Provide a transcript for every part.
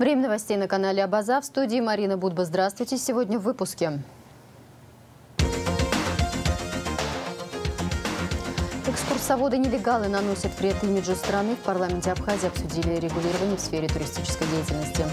Время новостей на канале Абаза. В студии Марина Будба. Здравствуйте. Сегодня в выпуске. Экскурсоводы-нелегалы наносят вред имиджу страны. В парламенте Абхазии обсудили регулирование в сфере туристической деятельности.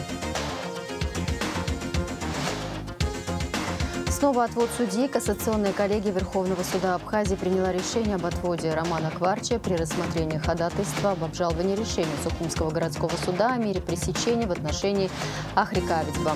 Снова отвод судьи. Кассационная коллегия Верховного суда Абхазии приняла решение об отводе Романа Кварча при рассмотрении ходатайства об обжаловании решения Сухумского городского суда о мере пресечения в отношении Ахрика Авицба.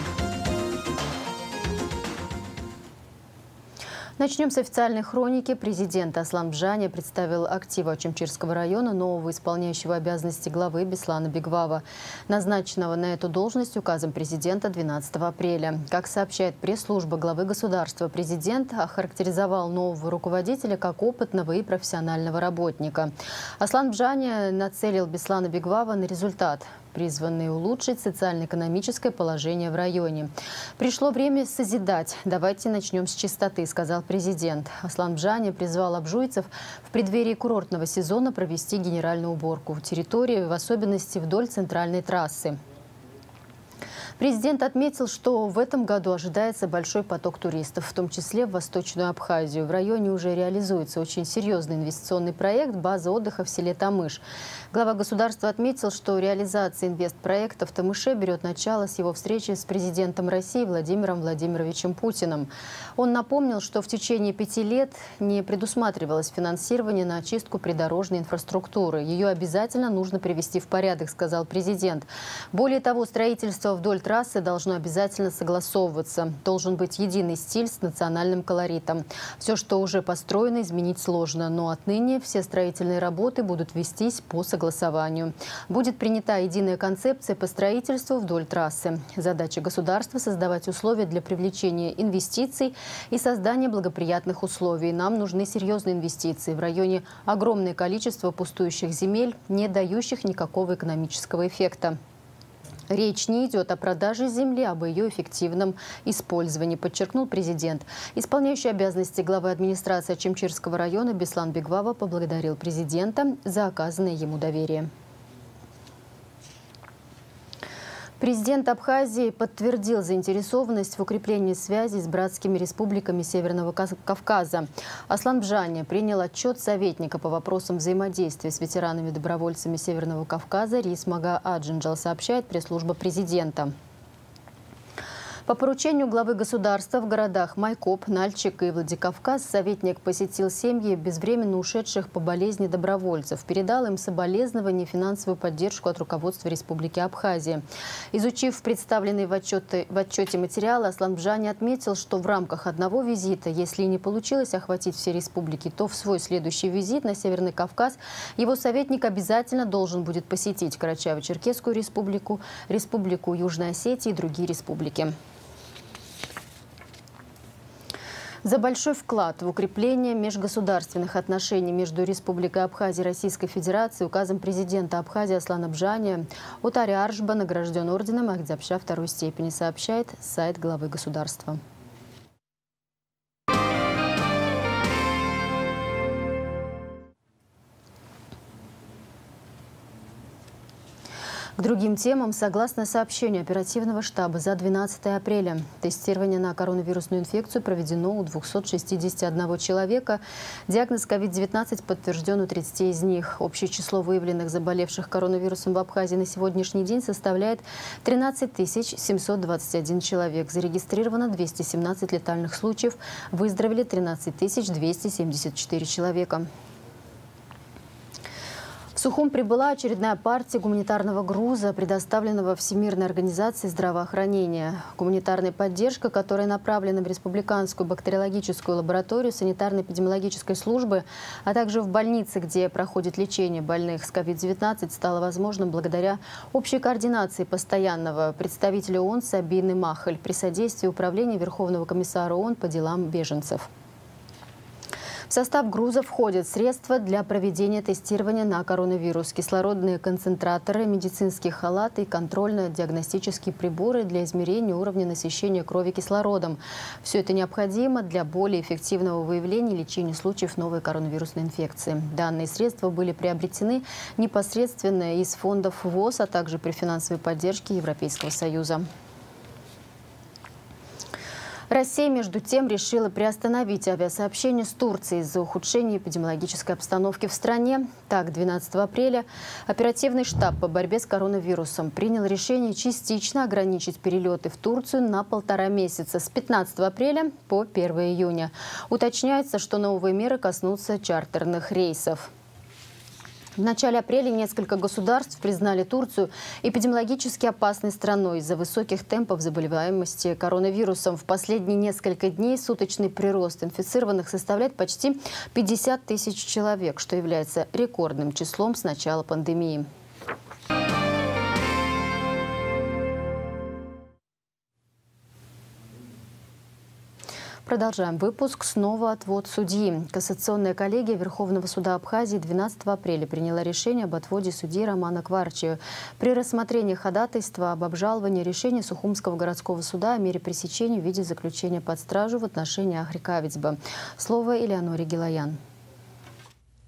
Начнем с официальной хроники. Президент Аслан Бжани представил активы Чемчирского района нового исполняющего обязанности главы Беслана Бегвава, назначенного на эту должность указом президента 12 апреля. Как сообщает пресс-служба главы государства, президент охарактеризовал нового руководителя как опытного и профессионального работника. Аслан Бжани нацелил Беслана Бегвава на результат призванные улучшить социально-экономическое положение в районе. Пришло время созидать. Давайте начнем с чистоты, сказал президент. Аслан Бжани призвал обжуйцев в преддверии курортного сезона провести генеральную уборку территории, в особенности вдоль центральной трассы. Президент отметил, что в этом году ожидается большой поток туристов, в том числе в Восточную Абхазию. В районе уже реализуется очень серьезный инвестиционный проект «База отдыха в селе Тамыш». Глава государства отметил, что реализация инвестпроекта в Тамыше берет начало с его встречи с президентом России Владимиром Владимировичем Путиным. Он напомнил, что в течение пяти лет не предусматривалось финансирование на очистку придорожной инфраструктуры. Ее обязательно нужно привести в порядок, сказал президент. Более того, строительство вдоль трассы должно обязательно согласовываться. Должен быть единый стиль с национальным колоритом. Все, что уже построено, изменить сложно, но отныне все строительные работы будут вестись по согласованию. Будет принята единая концепция по строительству вдоль трассы. Задача государства – создавать условия для привлечения инвестиций и создания благоприятных условий. Нам нужны серьезные инвестиции. В районе огромное количество пустующих земель, не дающих никакого экономического эффекта. Речь не идет о продаже земли, об ее эффективном использовании, подчеркнул президент. Исполняющий обязанности главы администрации Чемчирского района Беслан Бегвава поблагодарил президента за оказанное ему доверие. Президент Абхазии подтвердил заинтересованность в укреплении связи с братскими республиками Северного Кавказа. Аслан Бжани принял отчет советника по вопросам взаимодействия с ветеранами-добровольцами Северного Кавказа Рис Мага Аджинджал, сообщает пресс-служба президента. По поручению главы государства в городах Майкоп, Нальчик и Владикавказ советник посетил семьи безвременно ушедших по болезни добровольцев, передал им соболезнования и финансовую поддержку от руководства Республики Абхазия. Изучив представленный в, отчете, в отчете материалы, Аслан Бжани отметил, что в рамках одного визита, если не получилось охватить все республики, то в свой следующий визит на Северный Кавказ его советник обязательно должен будет посетить Карачаево-Черкесскую республику, Республику Южной Осетии и другие республики. За большой вклад в укрепление межгосударственных отношений между Республикой Абхазия и Российской Федерацией указом президента Абхазии Аслана Бжания Утари Аршба награжден орденом Ахдзапша второй степени, сообщает сайт главы государства. Другим темам, согласно сообщению оперативного штаба, за 12 апреля тестирование на коронавирусную инфекцию проведено у 261 человека. Диагноз COVID-19 подтвержден у 30 из них. Общее число выявленных заболевших коронавирусом в Абхазии на сегодняшний день составляет 13 721 человек. Зарегистрировано 217 летальных случаев. Выздоровели 13 274 человека. Сухум прибыла очередная партия гуманитарного груза, предоставленного Всемирной организацией здравоохранения. Гуманитарная поддержка, которая направлена в Республиканскую бактериологическую лабораторию санитарно-эпидемиологической службы, а также в больницы, где проходит лечение больных с COVID-19, стала возможным благодаря общей координации постоянного представителя ООН Сабины Махаль при содействии Управления Верховного комиссара ООН по делам беженцев. В состав груза входят средства для проведения тестирования на коронавирус, кислородные концентраторы, медицинские халаты и контрольно-диагностические приборы для измерения уровня насыщения крови кислородом. Все это необходимо для более эффективного выявления и лечения случаев новой коронавирусной инфекции. Данные средства были приобретены непосредственно из фондов ВОЗ, а также при финансовой поддержке Европейского Союза. Россия, между тем, решила приостановить авиасообщение с Турцией из-за ухудшения эпидемиологической обстановки в стране. Так, 12 апреля оперативный штаб по борьбе с коронавирусом принял решение частично ограничить перелеты в Турцию на полтора месяца с 15 апреля по 1 июня. Уточняется, что новые меры коснутся чартерных рейсов. В начале апреля несколько государств признали Турцию эпидемиологически опасной страной из-за высоких темпов заболеваемости коронавирусом. В последние несколько дней суточный прирост инфицированных составляет почти 50 тысяч человек, что является рекордным числом с начала пандемии. Продолжаем выпуск. Снова отвод судьи. Кассационная коллегия Верховного суда Абхазии 12 апреля приняла решение об отводе судьи Романа Кварчию. При рассмотрении ходатайства об обжаловании решения Сухумского городского суда о мере пресечения в виде заключения под стражу в отношении Ахрикавицба. Слово Элеоноре Гилаян.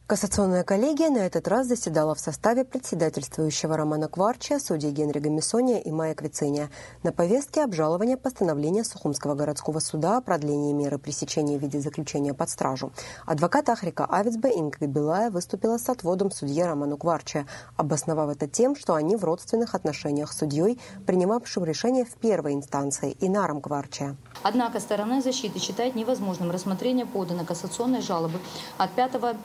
Кассационная коллегия на этот раз заседала в составе председательствующего Романа Кварча, судей Генри Гамисония и Майя Квициния. На повестке обжалования постановления Сухумского городского суда о продлении меры пресечения в виде заключения под стражу. Адвокат Ахрика Авицбе Инга Белая выступила с отводом судье Роману Кварча, обосновав это тем, что они в родственных отношениях с судьей, принимавшим решение в первой инстанции, Инаром Кварча. Однако сторона защиты считает невозможным рассмотрение поданной кассационной жалобы от 5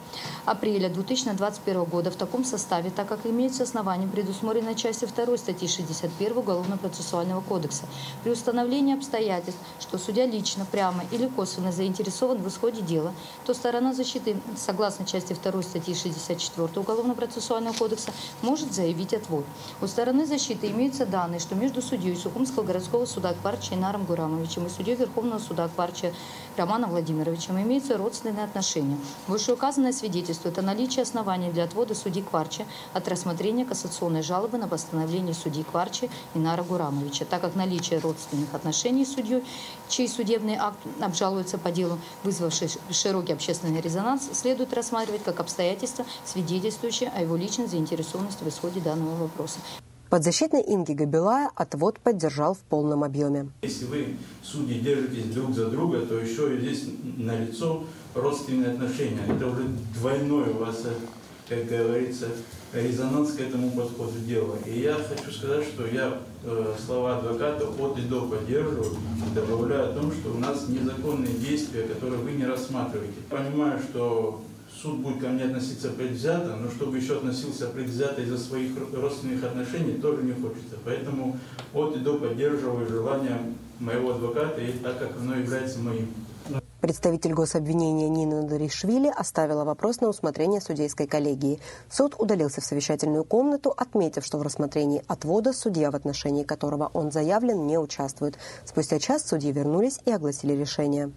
апреля 2021 года в таком составе, так как имеются основания, предусмотренные частью 2 статьи 61 Уголовно-процессуального кодекса. При установлении обстоятельств, что судья лично, прямо или косвенно заинтересован в исходе дела, то сторона защиты, согласно части 2 статьи 64 Уголовно-процессуального кодекса, может заявить отвод. У стороны защиты имеются данные, что между судьей Сухумского городского суда Акбарча Инаром Гурамовичем и судьей Верховного суда Акбарча Романом Владимировичем имеются родственные отношения. Вышеуказанное свидетельствует о наличии оснований для отвода судьи Кварчи от рассмотрения кассационной жалобы на постановление судьи Кварчи Инара Гурамовича, так как наличие родственных отношений с судьей, чей судебный акт обжалуется по делу, вызвавший широкий общественный резонанс, следует рассматривать как обстоятельство, свидетельствующее о его личной заинтересованности в исходе данного вопроса. Подзащитный Инги Габилая отвод поддержал в полном объеме. Если вы, судьи, держитесь друг за друга, то еще и здесь налицо родственные отношения. Это уже двойной у вас, как говорится, резонанс к этому подходу дела. И я хочу сказать, что я э, слова адвоката от и до поддерживаю, добавляю о том, что у нас незаконные действия, которые вы не рассматриваете. Понимаю, что суд будет ко мне относиться предвзято, но чтобы еще относился предвзято из-за своих родственных отношений, тоже не хочется. Поэтому от и до поддерживаю желание моего адвоката, и так как оно является моим. Представитель гособвинения Нина Даришвили оставила вопрос на усмотрение судейской коллегии. Суд удалился в совещательную комнату, отметив, что в рассмотрении отвода судья, в отношении которого он заявлен, не участвует. Спустя час судьи вернулись и огласили решение.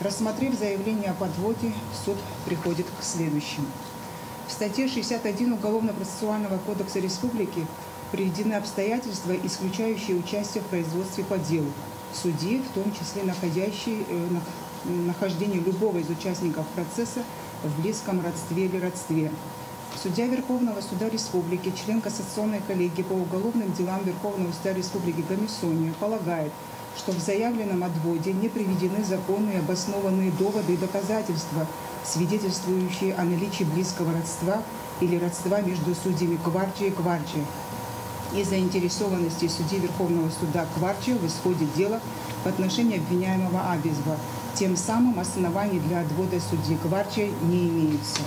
Рассмотрев заявление о подводе, суд приходит к следующему. В статье 61 Уголовно-процессуального кодекса Республики приведены обстоятельства, исключающие участие в производстве по делу судьи, в том числе находящие, э, нахождение любого из участников процесса в близком родстве или родстве. Судья Верховного суда Республики, член Кассационной коллегии по уголовным делам Верховного суда Республики Гамисония полагает, что в заявленном отводе не приведены законные обоснованные доводы и доказательства, свидетельствующие о наличии близкого родства или родства между судьями Кварчи и Кварчи и заинтересованности судьи Верховного суда Кварчи в исходе дела в отношении обвиняемого Абизба. Тем самым оснований для отвода судьи Кварчи не имеется.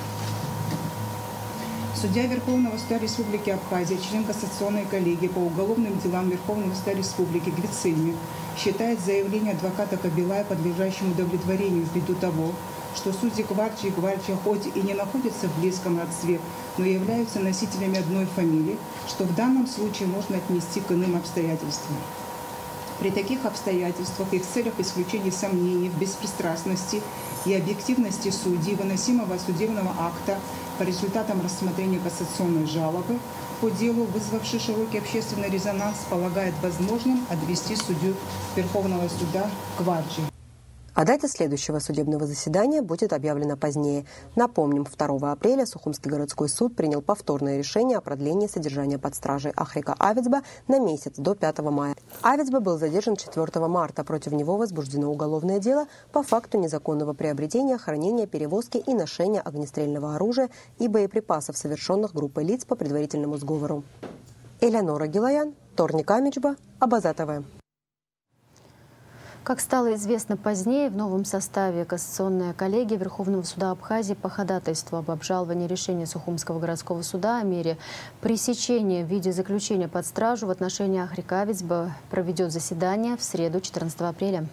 Судья Верховного суда Республики Абхазия, член Кассационной коллегии по уголовным делам Верховного суда Республики Гвицини, считает заявление адвоката Кабилая подлежащим удовлетворению ввиду того, что судьи Кварчи и Кварчи хоть и не находятся в близком родстве, но являются носителями одной фамилии, что в данном случае можно отнести к иным обстоятельствам. При таких обстоятельствах и в целях исключения сомнений в беспристрастности и объективности судей выносимого судебного акта по результатам рассмотрения кассационной жалобы по делу, вызвавшей широкий общественный резонанс, полагает возможным отвести судью Верховного суда к. А дата следующего судебного заседания будет объявлена позднее. Напомним, 2 апреля Сухумский городской суд принял повторное решение о продлении содержания под стражей Ахрика Авицба на месяц до 5 мая. Авицба был задержан 4 марта. Против него возбуждено уголовное дело по факту незаконного приобретения, хранения, перевозки и ношения огнестрельного оружия и боеприпасов, совершенных группой лиц по предварительному сговору. Элеонора Гилаян, Торник Амичба, Абазатова. Как стало известно позднее, в новом составе Кассационная коллегия Верховного суда Абхазии по ходатайству об обжаловании решения Сухумского городского суда о мере пресечения в виде заключения под стражу в отношении Ахрика Авицба проведет заседание в среду 14 апреля.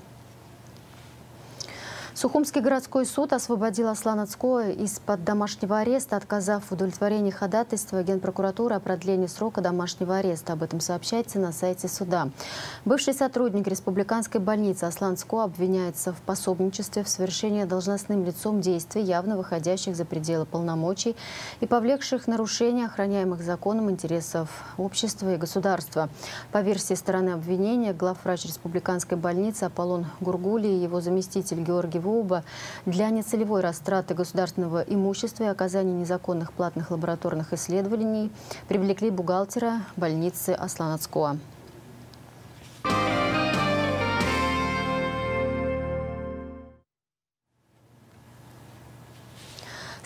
Сухумский городской суд освободил Аслана Цкоя из-под домашнего ареста, отказав в удовлетворении ходатайства Генпрокуратуры о продлении срока домашнего ареста. Об этом сообщается на сайте суда. Бывший сотрудник республиканской больницы Аслан Цко обвиняется в пособничестве в совершении должностным лицом действий, явно выходящих за пределы полномочий и повлекших нарушения охраняемых законом интересов общества и государства. По версии стороны обвинения, главврач республиканской больницы Аполлон Гургули и его заместитель Георгий ВОУБа для нецелевой растраты государственного имущества и оказания незаконных платных лабораторных исследований привлекли бухгалтера больницы Асланацкоа.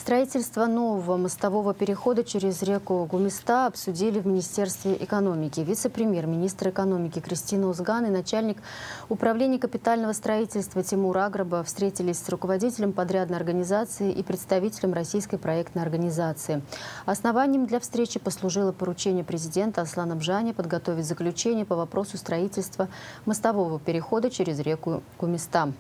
Строительство нового мостового перехода через реку Гумиста обсудили в Министерстве экономики. Вице-премьер-министр экономики Кристина Узган и начальник управления капитального строительства Тимур Аграба встретились с руководителем подрядной организации и представителем российской проектной организации. Основанием для встречи послужило поручение президента Аслана Бжани подготовить заключение по вопросу строительства мостового перехода через реку Гумиста.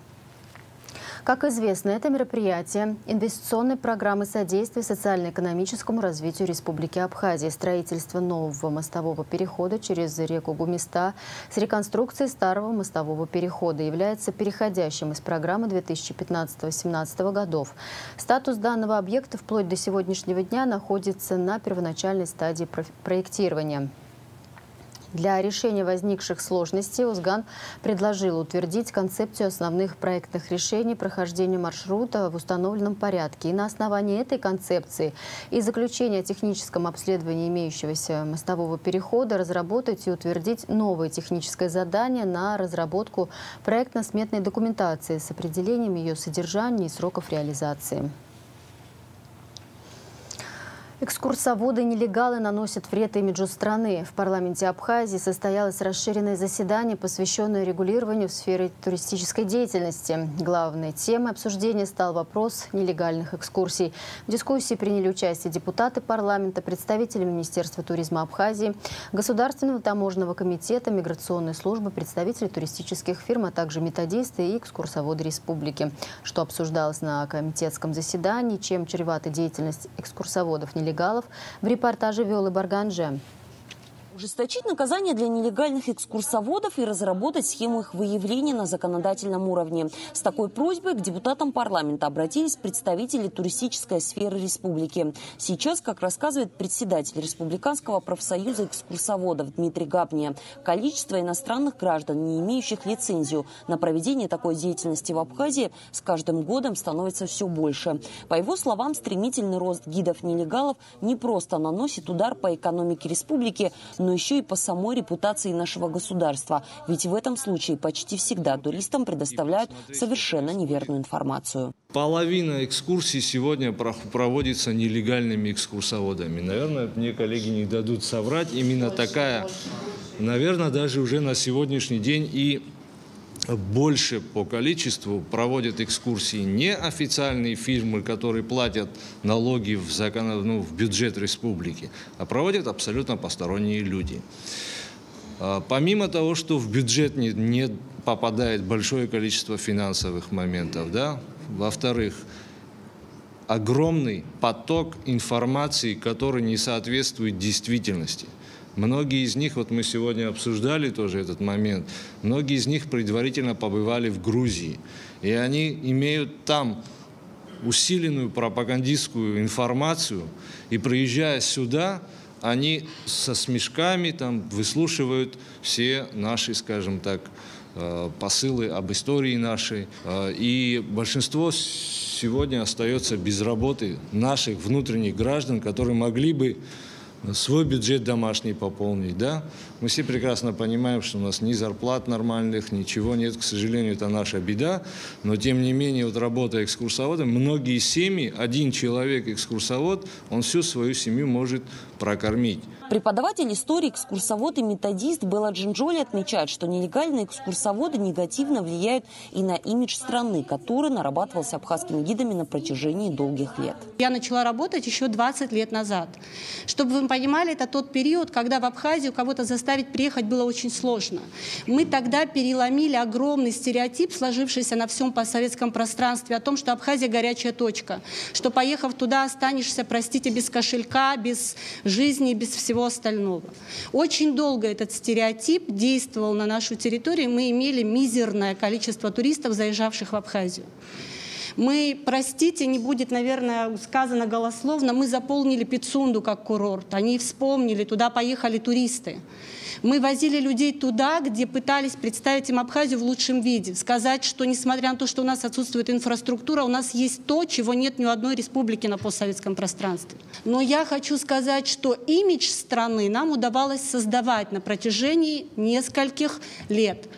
Как известно, это мероприятие инвестиционной программы содействия социально-экономическому развитию Республики Абхазия, строительство нового мостового перехода через реку Гумиста с реконструкцией старого мостового перехода является переходящим из программы 2015-2017 годов. Статус данного объекта вплоть до сегодняшнего дня находится на первоначальной стадии проектирования. Для решения возникших сложностей Узган предложил утвердить концепцию основных проектных решений прохождения маршрута в установленном порядке. И на основании этой концепции и заключения о техническом обследовании имеющегося мостового перехода разработать и утвердить новое техническое задание на разработку проектно-сметной документации с определением ее содержания и сроков реализации. Экскурсоводы-нелегалы наносят вред имиджу страны. В парламенте Абхазии состоялось расширенное заседание, посвященное регулированию в сфере туристической деятельности. Главной темой обсуждения стал вопрос нелегальных экскурсий. В дискуссии приняли участие депутаты парламента, представители Министерства туризма Абхазии, Государственного таможенного комитета, миграционной службы, представители туристических фирм, а также методисты и экскурсоводы республики. Что обсуждалось на комитетском заседании, чем чревата деятельность экскурсоводов нелегалов, в репортаже Виолы Барганже. Ужесточить наказание для нелегальных экскурсоводов и разработать схему их выявления на законодательном уровне. С такой просьбой к депутатам парламента обратились представители туристической сферы республики. Сейчас, как рассказывает председатель Республиканского профсоюза экскурсоводов Дмитрий Гапния, количество иностранных граждан, не имеющих лицензию на проведение такой деятельности в Абхазии, с каждым годом становится все больше. По его словам, стремительный рост гидов-нелегалов не просто наносит удар по экономике республики, еще и по самой репутации нашего государства. Ведь в этом случае почти всегда туристам предоставляют совершенно неверную информацию. Половина экскурсий сегодня проводится нелегальными экскурсоводами. Наверное, мне коллеги не дадут соврать. Именно такая, наверное, даже уже на сегодняшний день и больше по количеству проводят экскурсии не официальные фирмы, которые платят налоги в, закон, ну, в бюджет республики, а проводят абсолютно посторонние люди. А, помимо того, что в бюджет не, не попадает большое количество финансовых моментов, да, во-вторых, огромный поток информации, который не соответствует действительности. Многие из них, вот мы сегодня обсуждали тоже этот момент, многие из них предварительно побывали в Грузии. И они имеют там усиленную пропагандистскую информацию, и приезжая сюда, они со смешками там выслушивают все наши, скажем так, э, посылы об истории нашей. Э, и большинство сегодня остается без работы наших внутренних граждан, которые могли бы свой бюджет домашний пополнить, да. Мы все прекрасно понимаем, что у нас ни зарплат нормальных, ничего нет, к сожалению, это наша беда, но тем не менее, вот работая экскурсоводом, многие семьи, один человек экскурсовод, он всю свою семью может прокормить. Преподаватель истории, экскурсовод и методист Белла Джинджоли отмечает, что нелегальные экскурсоводы негативно влияют и на имидж страны, который нарабатывался абхазскими гидами на протяжении долгих лет. Я начала работать еще 20 лет назад. Чтобы вы понимали, это тот период, когда в Абхазию кого-то заставить приехать было очень сложно. Мы тогда переломили огромный стереотип, сложившийся на всем постсоветском пространстве, о том, что Абхазия горячая точка, что поехав туда, останешься, простите, без кошелька, без жизни, без всего всего остального. Очень долго этот стереотип действовал на нашу территорию. Мы имели мизерное количество туристов, заезжавших в Абхазию. Мы, простите, не будет, наверное, сказано голословно, мы заполнили Пицунду как курорт. Они вспомнили, туда поехали туристы. Мы возили людей туда, где пытались представить им Абхазию в лучшем виде. Сказать, что несмотря на то, что у нас отсутствует инфраструктура, у нас есть то, чего нет ни у одной республики на постсоветском пространстве. Но я хочу сказать, что имидж страны нам удавалось создавать на протяжении нескольких лет.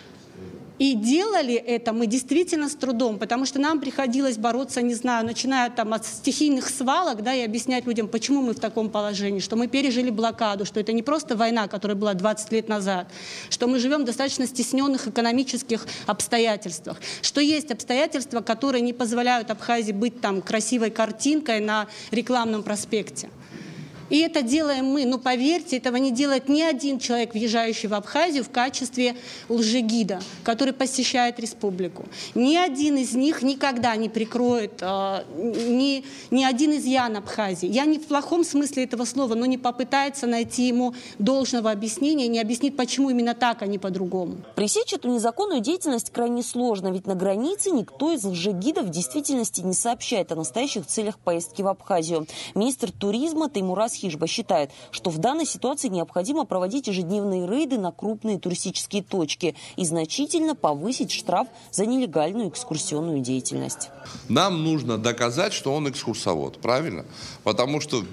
И делали это мы действительно с трудом, потому что нам приходилось бороться, не знаю, начиная там от стихийных свалок, да, и объяснять людям, почему мы в таком положении, что мы пережили блокаду, что это не просто война, которая была 20 лет назад, что мы живем в достаточно стесненных экономических обстоятельствах, что есть обстоятельства, которые не позволяют Абхазии быть там красивой картинкой на рекламном проспекте. И это делаем мы. Но поверьте, этого не делает ни один человек, въезжающий в Абхазию в качестве лжегида, который посещает республику. Ни один из них никогда не прикроет э, ни, ни один изъян Абхазии. Я не в плохом смысле этого слова, но не попытается найти ему должного объяснения, не объяснит, почему именно так, а не по-другому. Пресечь эту незаконную деятельность крайне сложно, ведь на границе никто из лжегидов в действительности не сообщает о настоящих целях поездки в Абхазию. Министр туризма Таймурас Хижба считает, что в данной ситуации необходимо проводить ежедневные рейды на крупные туристические точки и значительно повысить штраф за нелегальную экскурсионную деятельность. Нам нужно доказать, что он экскурсовод, правильно? Потому что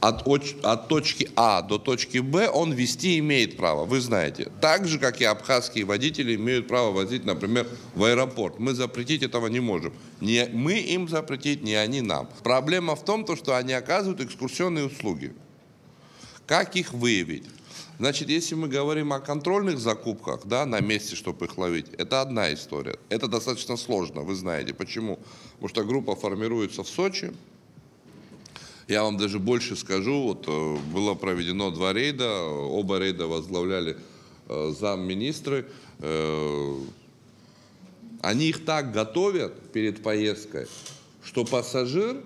от, от точки А до точки Б он вести имеет право, вы знаете. Так же, как и абхазские водители имеют право возить, например, в аэропорт. Мы запретить этого не можем. Не мы им запретить, не они нам. Проблема в том, что они оказывают экскурсионные услуги. Как их выявить? Значит, если мы говорим о контрольных закупках, да, на месте, чтобы их ловить, это одна история. Это достаточно сложно, вы знаете. Почему? Потому что группа формируется в Сочи, я вам даже больше скажу, вот э, было проведено два рейда, оба рейда возглавляли э, замминистры. Э, они их так готовят перед поездкой, что пассажир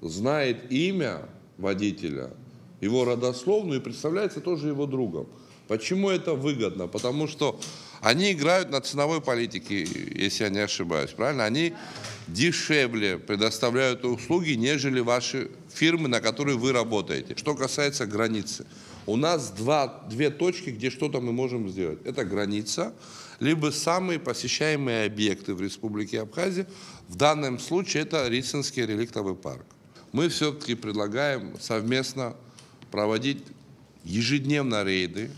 знает имя водителя, его родословную и представляется тоже его другом. Почему это выгодно? Потому что они играют на ценовой политике, если я не ошибаюсь, правильно? Они дешевле предоставляют услуги, нежели ваши фирмы, на которые вы работаете. Что касается границы. У нас два, две точки, где что-то мы можем сделать. Это граница, либо самые посещаемые объекты в Республике Абхазия. В данном случае это Рицинский реликтовый парк. Мы все-таки предлагаем совместно проводить ежедневно рейды,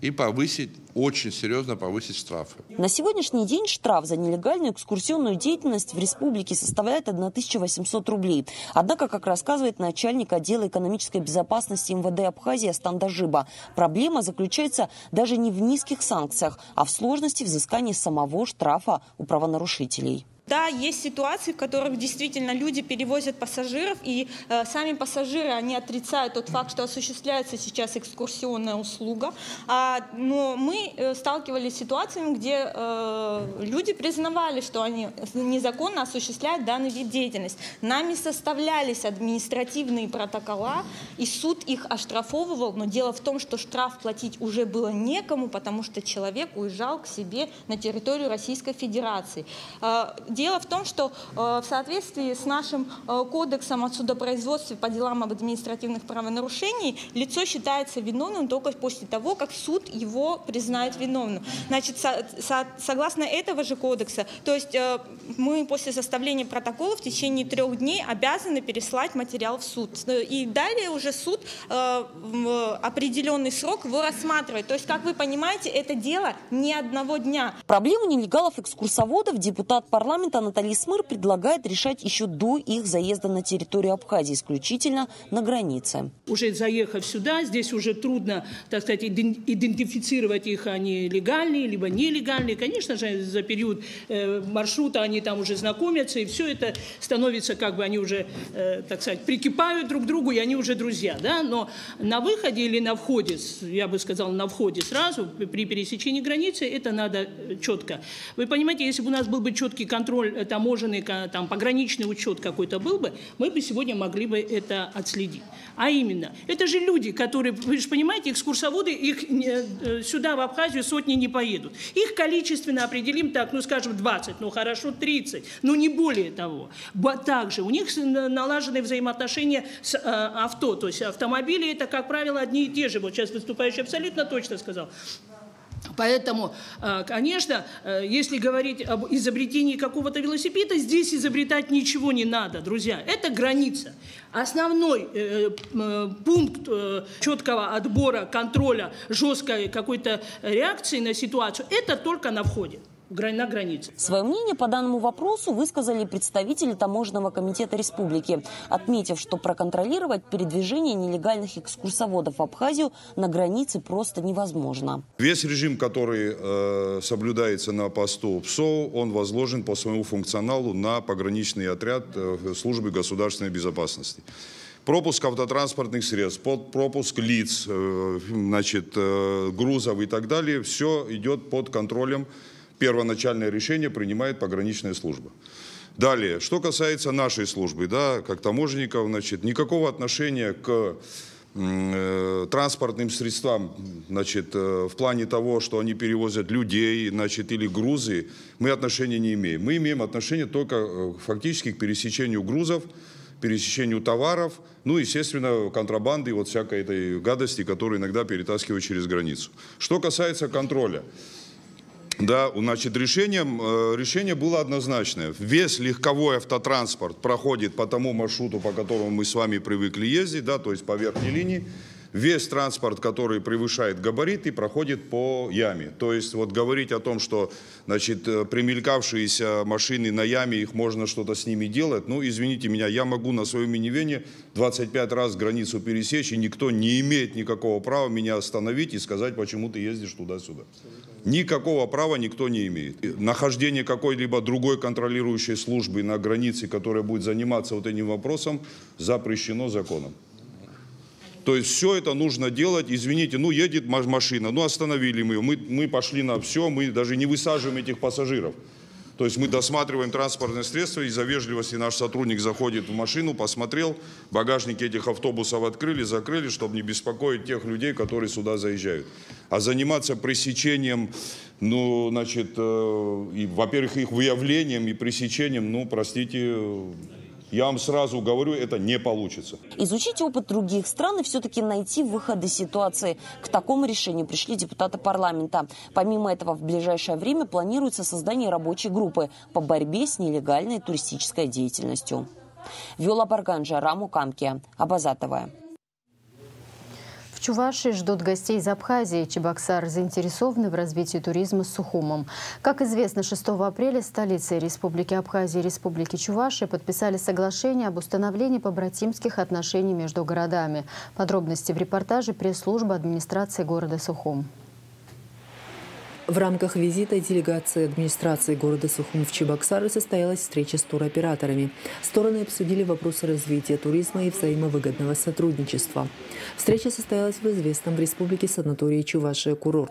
и повысить, очень серьезно повысить штрафы. На сегодняшний день штраф за нелегальную экскурсионную деятельность в республике составляет 1800 рублей. Однако, как рассказывает начальник отдела экономической безопасности МВД Абхазии Астандажиба, проблема заключается даже не в низких санкциях, а в сложности взыскания самого штрафа у правонарушителей. Да, есть ситуации, в которых действительно люди перевозят пассажиров, и э, сами пассажиры, они отрицают тот факт, что осуществляется сейчас экскурсионная услуга. А, но мы э, сталкивались с ситуациями, где э, люди признавали, что они незаконно осуществляют данный вид деятельности. Нами составлялись административные протокола, и суд их оштрафовывал, но дело в том, что штраф платить уже было некому, потому что человек уезжал к себе на территорию Российской Федерации. А, дело в том, что э, в соответствии с нашим э, кодексом о судопроизводстве по делам об административных правонарушениях лицо считается виновным только после того, как суд его признает виновным. Значит, со, со, согласно этого же кодекса, то есть э, мы после составления протокола в течение трех дней обязаны переслать материал в суд. И далее уже суд в определенный срок его рассматривает. То есть, как вы понимаете, это дело не одного дня. Проблему нелегалов-экскурсоводов депутат парламента Наталья Смыр предлагает решать еще до их заезда на территорию Абхазии, исключительно на границе. Уже заехав сюда, здесь уже трудно, так сказать, идентифицировать их, они легальные, либо нелегальные. Конечно же, за период э, маршрута они там уже знакомятся, и все это становится, как бы они уже, э, так сказать, прикипают друг к другу, и они уже друзья. Да? Но на выходе или на входе, я бы сказал, на входе сразу, при пересечении границы, это надо э, четко. Вы понимаете, если бы у нас был бы четкий контроль э, таможенный, там, пограничный учет какой-то был бы, мы бы сегодня могли бы это отследить. А именно, это же люди, которые, вы же понимаете, экскурсоводы, их э, сюда, в Абхазию, сотни не поедут. Их количественно определим так, ну, скажем, 20, ну, хорошо, 30, но не более того. Также у них налажены взаимоотношения с э, авто, то есть автомобили это, как правило, одни и те же. Вот сейчас выступающий абсолютно точно сказал. Поэтому, э, конечно, э, если говорить об изобретении какого-то велосипеда, здесь изобретать ничего не надо, друзья. Это граница. Основной э, пункт четкого отбора, контроля, жесткой какой-то реакции на ситуацию – это только на входе на границе. Свое мнение по данному вопросу высказали представители Таможенного комитета республики, отметив, что проконтролировать передвижение нелегальных экскурсоводов в Абхазию на границе просто невозможно. Весь режим, который э, соблюдается на посту ПСО, он возложен по своему функционалу на пограничный отряд э, службы государственной безопасности пропуск автотранспортных средств, пропуск лиц, э, значит, э, грузов и так далее, все идет под контролем первоначальное решение принимает пограничная служба. Далее, что касается нашей службы, да, как таможенников, значит, никакого отношения к э, транспортным средствам, значит, э, в плане того, что они перевозят людей, значит, или грузы, мы отношения не имеем. Мы имеем отношение только э, фактически к пересечению грузов, пересечению товаров, ну, естественно, контрабанды и вот всякой этой гадости, которую иногда перетаскивают через границу. Что касается контроля, да, значит, решением, э, решение было однозначное. Весь легковой автотранспорт проходит по тому маршруту, по которому мы с вами привыкли ездить, да, то есть по верхней линии. Весь транспорт, который превышает габариты, проходит по яме. То есть вот говорить о том, что значит, э, примелькавшиеся машины на яме, их можно что-то с ними делать, ну, извините меня, я могу на своем минивене 25 раз границу пересечь, и никто не имеет никакого права меня остановить и сказать, почему ты ездишь туда-сюда. Никакого права никто не имеет. Нахождение какой-либо другой контролирующей службы на границе, которая будет заниматься вот этим вопросом, запрещено законом. То есть все это нужно делать, извините, ну едет машина, ну остановили мы ее, мы, мы пошли на все, мы даже не высаживаем этих пассажиров. То есть мы досматриваем транспортное средство, из-за вежливости наш сотрудник заходит в машину, посмотрел, багажники этих автобусов открыли, закрыли, чтобы не беспокоить тех людей, которые сюда заезжают. А заниматься пресечением, ну, значит, э, во-первых, их выявлением и пресечением, ну, простите, я вам сразу говорю, это не получится. Изучить опыт других стран и все-таки найти выход из ситуации. К такому решению пришли депутаты парламента. Помимо этого, в ближайшее время планируется создание рабочей группы по борьбе с нелегальной туристической деятельностью. Виола Барганжа, Раму Камки, Абазатова. В Чувашии ждут гостей из Абхазии. Чебоксар заинтересованы в развитии туризма с Сухумом. Как известно, 6 апреля столицы Республики Абхазия и Республики Чувашия подписали соглашение об установлении побратимских отношений между городами. Подробности в репортаже пресс-службы администрации города Сухум. В рамках визита делегации администрации города Сухум в Чебоксары состоялась встреча с туроператорами. Стороны обсудили вопросы развития туризма и взаимовыгодного сотрудничества. Встреча состоялась в известном в республике санатории Чувашия курорт.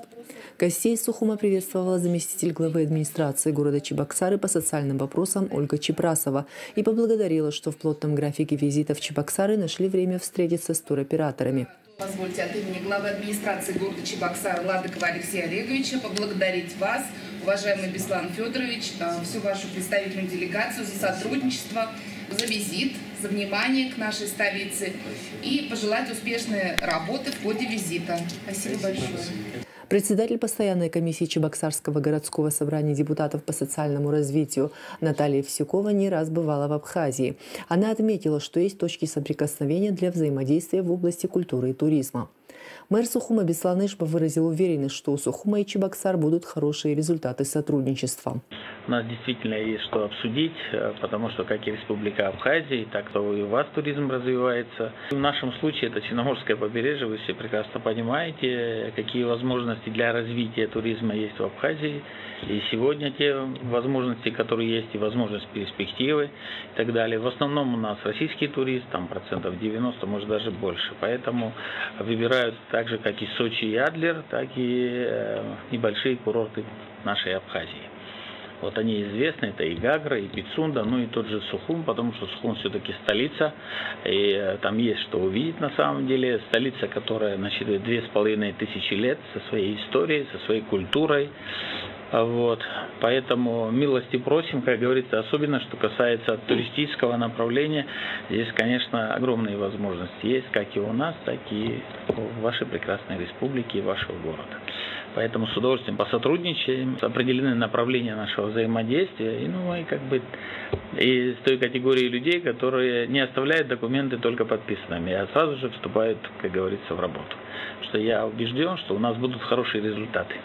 Гостей Сухума приветствовала заместитель главы администрации города Чебоксары по социальным вопросам Ольга Чепрасова и поблагодарила, что в плотном графике визита в Чебоксары нашли время встретиться с туроператорами. Позвольте от имени главы администрации города Чебоксар Ладыкова Алексея Олеговича поблагодарить вас, уважаемый Беслан Федорович, э, всю вашу представительную делегацию за сотрудничество, за визит, за внимание к нашей столице и пожелать успешной работы в ходе визита. Спасибо большое. Председатель постоянной комиссии Чебоксарского городского собрания депутатов по социальному развитию Наталья Всюкова не раз бывала в Абхазии. Она отметила, что есть точки соприкосновения для взаимодействия в области культуры и туризма. Мэр Сухума Беслан выразил уверенность, что у Сухума и Чебоксар будут хорошие результаты сотрудничества. У нас действительно есть что обсудить, э, потому что как и Республика Абхазия, так и у вас туризм развивается. В нашем случае это Черноморское побережье, вы все прекрасно понимаете, какие возможности для развития туризма есть в Абхазии. И сегодня те возможности, которые есть, и возможность перспективы и так далее. В основном у нас российский турист, там процентов 90, может даже больше. Поэтому выбирают так же, как и Сочи и Адлер, так и э, небольшие курорты нашей Абхазии. Вот они известны, это и Гагра, и Пицунда, ну и тот же Сухум, потому что Сухум все-таки столица, и э, там есть что увидеть на самом деле. Столица, которая насчитывает две с половиной тысячи лет со своей историей, со своей культурой. Вот. Поэтому милости просим, как говорится, особенно что касается туристического направления. Здесь, конечно, огромные возможности есть, как и у нас, так и в вашей прекрасной республике и вашего города. Поэтому с удовольствием посотрудничаем, определены направления нашего взаимодействия, и, ну, и как бы и с той категорией людей, которые не оставляют документы только подписанными, а сразу же вступают, как говорится, в работу. Что я убежден, что у нас будут хорошие результаты.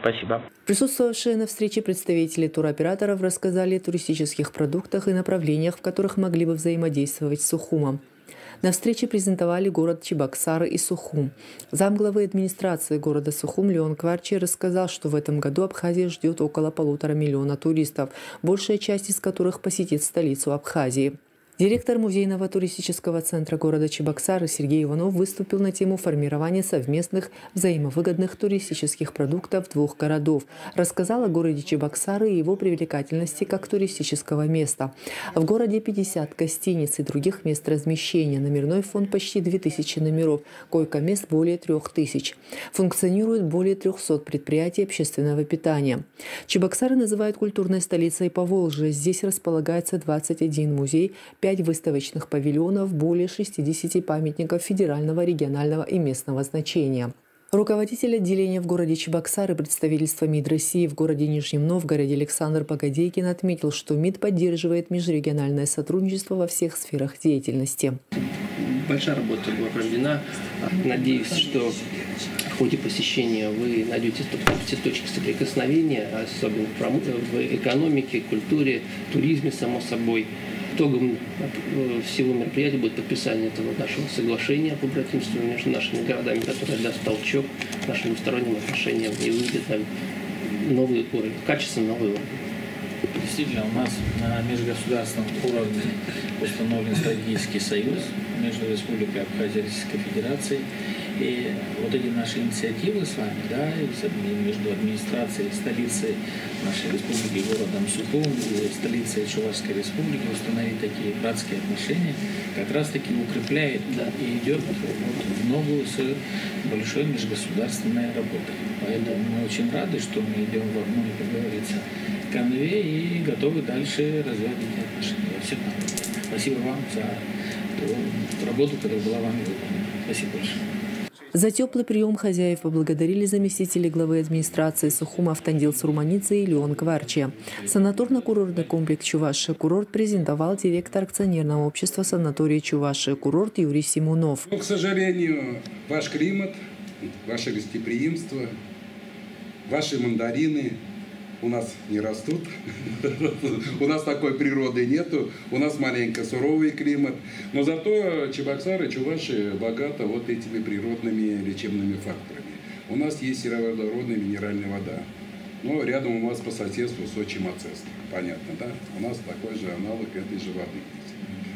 Спасибо. Присутствовавшие на встрече представители туроператоров рассказали о туристических продуктах и направлениях, в которых могли бы взаимодействовать с Сухумом. На встрече презентовали город Чебоксары и Сухум. Замглавы администрации города Сухум Леон Кварчи рассказал, что в этом году Абхазия ждет около полутора миллиона туристов, большая часть из которых посетит столицу Абхазии. Директор музейного туристического центра города Чебоксары Сергей Иванов выступил на тему формирования совместных взаимовыгодных туристических продуктов двух городов. Рассказал о городе Чебоксары и его привлекательности как туристического места. В городе 50 гостиниц и других мест размещения. Номерной фонд почти 2000 номеров, койко-мест более 3000. Функционирует более 300 предприятий общественного питания. Чебоксары называют культурной столицей Поволжья. Здесь располагается 21 музей, 5 5 выставочных павильонов, более 60 памятников федерального, регионального и местного значения. Руководитель отделения в городе Чебоксары представительства МИД России в городе Нижнем Новгороде Александр Погодейкин отметил, что МИД поддерживает межрегиональное сотрудничество во всех сферах деятельности. Большая работа была проведена. Надеюсь, что в ходе посещения вы найдете все точки соприкосновения, особенно в экономике, культуре, туризме, само собой. Итогом э, всего мероприятия будет подписание этого нашего соглашения по братимству между нашими городами, которое даст толчок нашим двусторонним отношениям и выйдет на новый уровень, качественно новый уровень. Действительно, у нас на межгосударственном уровне установлен стратегический союз между Республикой Абхазия и Российской Федерацией и вот эти наши инициативы с вами, да, между администрацией столицы нашей республики, городом Сухум и столицей Чувашской республики установить такие братские отношения, как раз-таки укрепляет да, и идет вот в ногу с большой межгосударственной работой. Поэтому мы очень рады, что мы идем в одной, как говорится, конве и готовы дальше развивать эти отношения. Всем Спасибо вам за ту работу, которая была вами выполнена. Спасибо большое. За теплый прием хозяев поблагодарили заместители главы администрации Сухума Автандил Сурманицы и Леон Кварчи. Санаторно-курортный комплекс «Чувашия курорт» презентовал директор акционерного общества санатория «Чувашия курорт» Юрий Симунов. Но, к сожалению, ваш климат, ваше гостеприимство, ваши мандарины – у нас не растут, у нас такой природы нету, у нас маленько суровый климат, но зато Чебоксары, Чуваши богато вот этими природными лечебными факторами. У нас есть сероводородная минеральная вода. Но рядом у вас по соседству Сочи Мацест. Понятно, да? У нас такой же аналог этой же воды.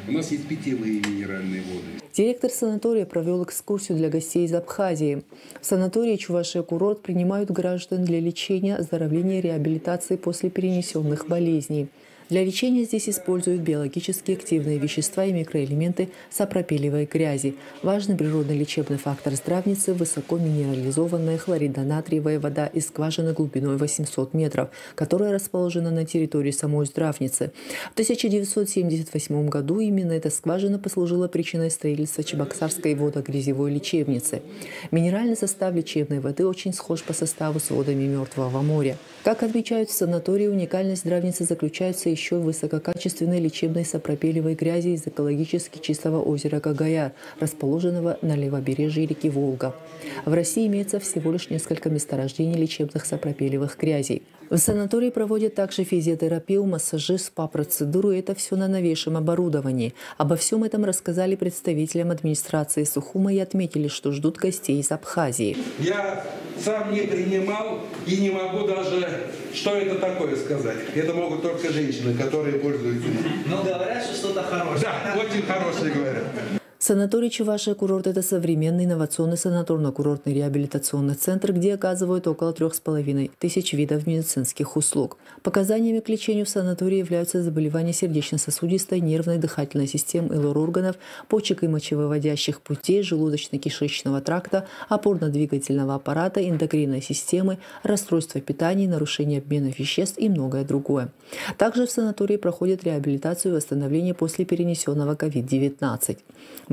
У нас есть питьевые минеральные воды. Директор санатория провел экскурсию для гостей из Абхазии. В санатории Чувашия курорт принимают граждан для лечения, оздоровления реабилитации после перенесенных болезней. Для лечения здесь используют биологически активные вещества и микроэлементы сапропелевой грязи. Важный природный лечебный фактор здравницы – высоко минерализованная хлоридонатриевая вода из скважины глубиной 800 метров, которая расположена на территории самой здравницы. В 1978 году именно эта скважина послужила причиной строительства Чебоксарской водогрязевой лечебницы. Минеральный состав лечебной воды очень схож по составу с водами Мертвого моря. Как отмечают в санатории, уникальность здравницы заключается еще высококачественной лечебной сапропелевой грязи из экологически чистого озера Кагаяр, расположенного на левобережье реки Волга. В России имеется всего лишь несколько месторождений лечебных сапропелевых грязей. В санатории проводят также физиотерапию, массажи, спа-процедуру. Это все на новейшем оборудовании. Обо всем этом рассказали представителям администрации Сухума и отметили, что ждут гостей из Абхазии. Я сам не принимал и не могу даже, что это такое сказать. Это могут только женщины, которые пользуются. Ну, говорят, что что-то хорошее. Да, очень хорошее говорят. Санаторий Чувашия курорт – это современный инновационный санаторно-курортный реабилитационный центр, где оказывают около трех с половиной тысяч видов медицинских услуг. Показаниями к лечению в санатории являются заболевания сердечно-сосудистой, нервной, дыхательной системы и лор-органов, почек и мочевыводящих путей, желудочно-кишечного тракта, опорно-двигательного аппарата, эндокринной системы, расстройства питания, нарушения обмена веществ и многое другое. Также в санатории проходит реабилитацию и восстановление после перенесенного COVID-19.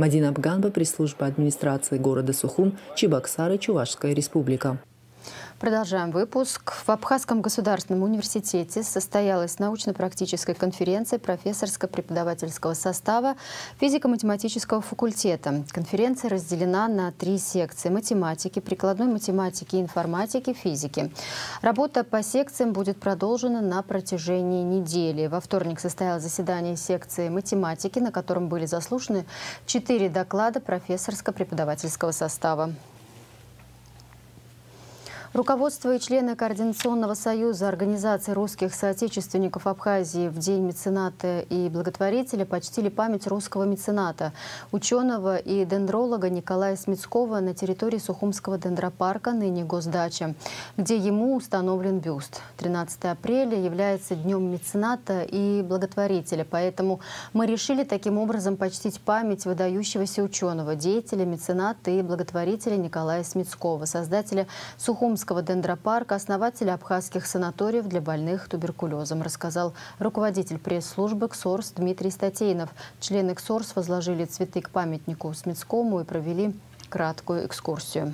Мадина Абганба, пресс-служба администрации города Сухум, Чебоксары, Чувашская республика. Продолжаем выпуск. В Абхазском государственном университете состоялась научно-практическая конференция профессорско-преподавательского состава физико-математического факультета. Конференция разделена на три секции – математики, прикладной математики, информатики, физики. Работа по секциям будет продолжена на протяжении недели. Во вторник состоялось заседание секции математики, на котором были заслушаны четыре доклада профессорско-преподавательского состава. Руководство и члены Координационного союза Организации русских соотечественников Абхазии в День мецената и благотворителя почтили память русского мецената, ученого и дендролога Николая Смитского на территории Сухумского дендропарка, ныне Госдача, где ему установлен бюст. 13 апреля является днем мецената и благотворителя, поэтому мы решили таким образом почтить память выдающегося ученого, деятеля, мецената и благотворителя Николая Смитского, создателя Сухумского Сухумского дендропарка, основателя абхазских санаториев для больных туберкулезом, рассказал руководитель пресс-службы КСОРС Дмитрий Статейнов. Члены КСОРС возложили цветы к памятнику Смитскому и провели краткую экскурсию.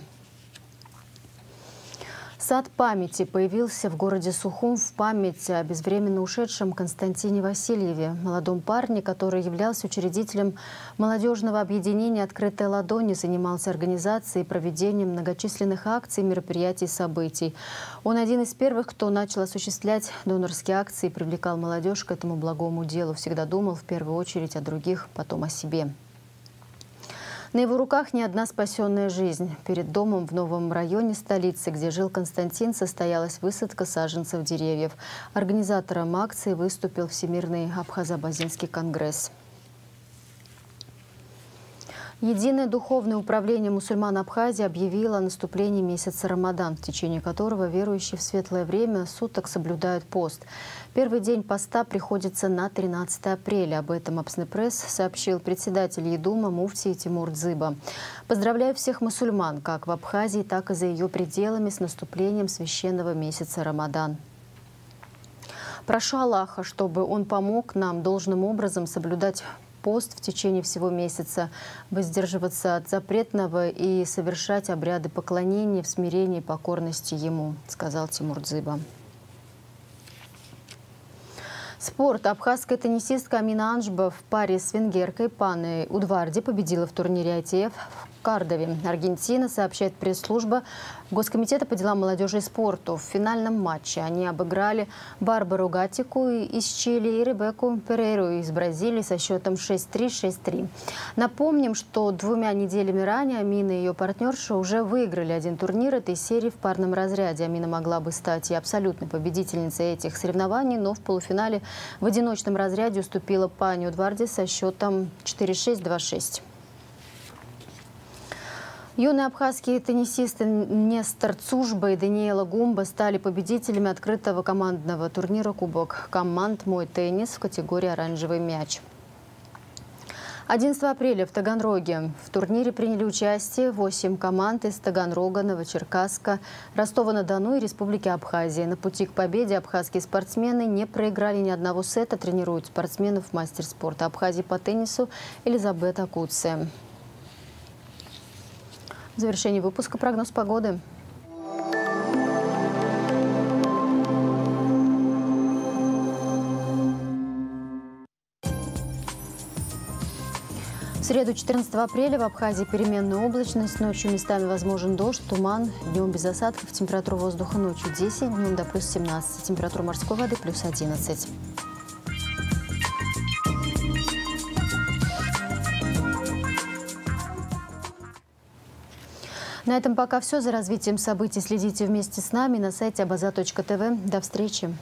Сад памяти появился в городе Сухум в память о безвременно ушедшем Константине Васильеве, молодом парне, который являлся учредителем молодежного объединения «Открытая ладони», занимался организацией и проведением многочисленных акций, мероприятий, событий. Он один из первых, кто начал осуществлять донорские акции и привлекал молодежь к этому благому делу. Всегда думал в первую очередь о других, потом о себе. На его руках не одна спасенная жизнь. Перед домом в новом районе столицы, где жил Константин, состоялась высадка саженцев деревьев. Организатором акции выступил Всемирный Абхазо-Базинский конгресс. Единое духовное управление мусульман Абхазии объявило о наступлении месяца Рамадан, в течение которого верующие в светлое время суток соблюдают пост. Первый день поста приходится на 13 апреля. Об этом Апснепресс сообщил председатель Едума Муфтий Тимур Дзыба. Поздравляю всех мусульман, как в Абхазии, так и за ее пределами, с наступлением священного месяца Рамадан. Прошу Аллаха, чтобы Он помог нам должным образом соблюдать пост в течение всего месяца, воздерживаться от запретного и совершать обряды поклонения в смирении и покорности Ему, сказал Тимур Дзыба. Спорт. Абхазская теннисистка Амина Анжба в паре с венгеркой Паной Удварди победила в турнире ITF Кардове. Аргентина, сообщает пресс-служба Госкомитета по делам молодежи и спорту. В финальном матче они обыграли Барбару Гатику из Чили и Ребекку Перейру из Бразилии со счетом 6-3-6-3. Напомним, что двумя неделями ранее Амина и ее партнерша уже выиграли один турнир этой серии в парном разряде. Амина могла бы стать и абсолютной победительницей этих соревнований, но в полуфинале в одиночном разряде уступила Паню Дварди со счетом 4-6-2-6. Юные абхазские теннисисты Нестор Цужба и Даниэла Гумба стали победителями открытого командного турнира «Кубок команд «Мой теннис» в категории «Оранжевый мяч». 11 апреля в Таганроге в турнире приняли участие 8 команд из Таганрога, Новочеркасска, Ростова-на-Дону и Республики Абхазия. На пути к победе абхазские спортсмены не проиграли ни одного сета, тренируют спортсменов мастер спорта Абхазии по теннису Элизабета Куция. В завершении выпуска прогноз погоды. В среду 14 апреля в Абхазии переменная облачность. Ночью местами возможен дождь, туман. Днем без осадков. Температура воздуха ночью 10, днем до плюс 17. Температура морской воды плюс 11. На этом пока все. За развитием событий следите вместе с нами на сайте abaza.tv. До встречи.